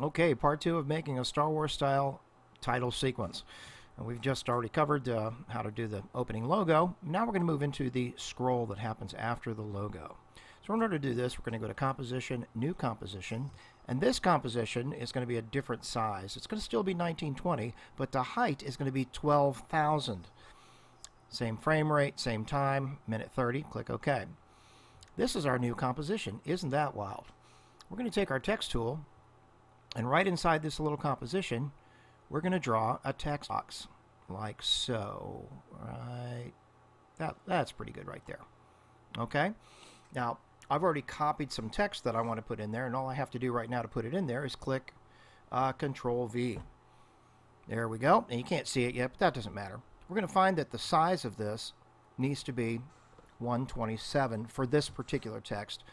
Okay, part two of making a Star Wars style title sequence. And we've just already covered uh, how to do the opening logo. Now we're going to move into the scroll that happens after the logo. So in order to do this, we're going to go to Composition, New Composition, and this composition is going to be a different size. It's going to still be 1920, but the height is going to be 12,000. Same frame rate, same time, minute 30, click OK. This is our new composition. Isn't that wild? We're going to take our text tool, and right inside this little composition, we're going to draw a text box, like so. Right, that, that's pretty good right there. Okay, now I've already copied some text that I want to put in there, and all I have to do right now to put it in there is click uh, Control V. There we go. And you can't see it yet, but that doesn't matter. We're going to find that the size of this needs to be 127 for this particular text.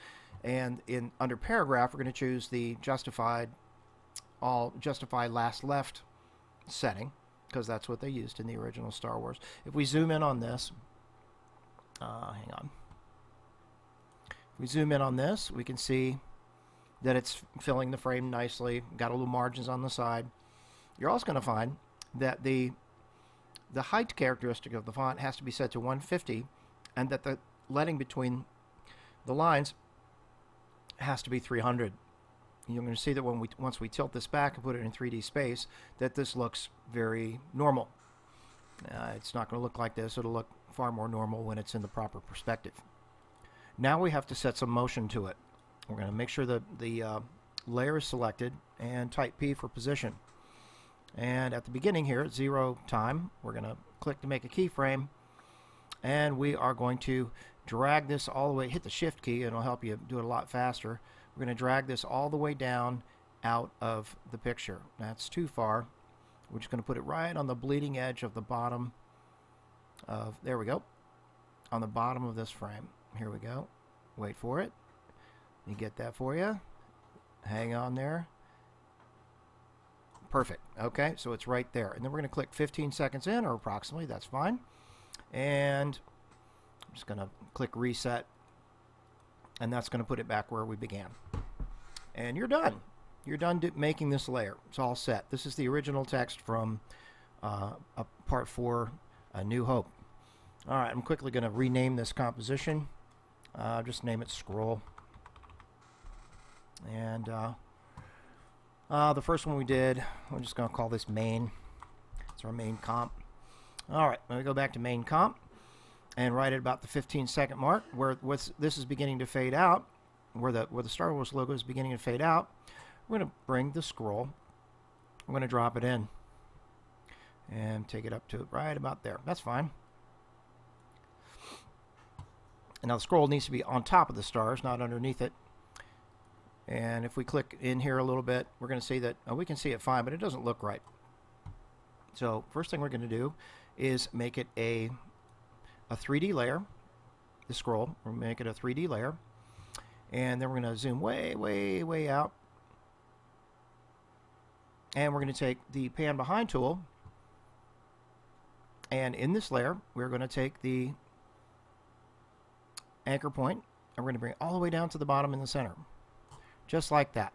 And in under paragraph, we're going to choose the justified all justify last left setting because that's what they used in the original Star Wars. If we zoom in on this, uh, hang on. If we zoom in on this, we can see that it's filling the frame nicely, got a little margins on the side. You're also going to find that the the height characteristic of the font has to be set to 150 and that the leading between the lines has to be 300. You're going to see that when we once we tilt this back and put it in 3D space that this looks very normal. Uh, it's not going to look like this. It'll look far more normal when it's in the proper perspective. Now we have to set some motion to it. We're going to make sure that the uh, layer is selected and type P for position. And at the beginning here, at zero time, we're going to click to make a keyframe. And we are going to drag this all the way, hit the shift key, and it'll help you do it a lot faster. We're going to drag this all the way down out of the picture. That's too far. We're just going to put it right on the bleeding edge of the bottom of, there we go, on the bottom of this frame. Here we go. Wait for it. Me get that for you. Hang on there. Perfect. Okay, so it's right there. And then we're going to click 15 seconds in, or approximately. That's fine. And I'm just going to click reset. And that's going to put it back where we began. And you're done. You're done making this layer. It's all set. This is the original text from uh, part 4, A New Hope. All right, I'm quickly going to rename this composition. Uh, just name it scroll. And uh, uh, the first one we did, we're just going to call this main. It's our main comp. All right, let me go back to main comp and right at about the 15 second mark where this is beginning to fade out, where the where the Star Wars logo is beginning to fade out. We're going to bring the scroll. We're going to drop it in and take it up to right about there. That's fine. And now the scroll needs to be on top of the stars, not underneath it. And if we click in here a little bit, we're going to see that oh, we can see it fine, but it doesn't look right. So first thing we're going to do is make it a, a 3D layer, the scroll. We'll make it a 3D layer. And then we're going to zoom way, way, way out. And we're going to take the pan behind tool. And in this layer, we're going to take the anchor point, and we're going to bring it all the way down to the bottom in the center. Just like that.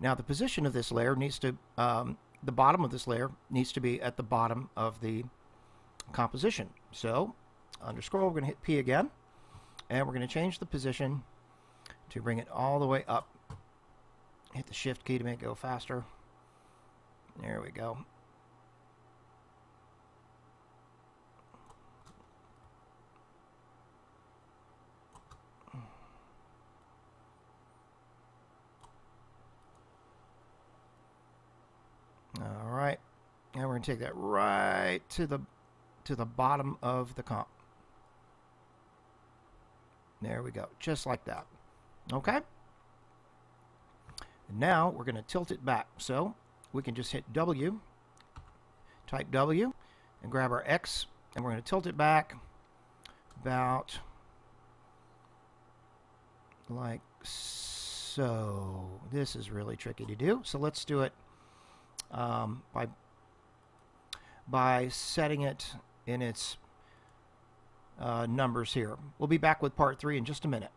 Now the position of this layer needs to, um, the bottom of this layer needs to be at the bottom of the composition. So, under scroll, we're going to hit P again, and we're going to change the position to bring it all the way up. Hit the shift key to make it go faster. There we go. All right. And we're going to take that right to the to the bottom of the comp. There we go, just like that. Okay? And now we're going to tilt it back. So we can just hit W, type W, and grab our X, and we're going to tilt it back about like so. This is really tricky to do. So let's do it um, by by setting it in its Uh, numbers here. We'll be back with part three in just a minute.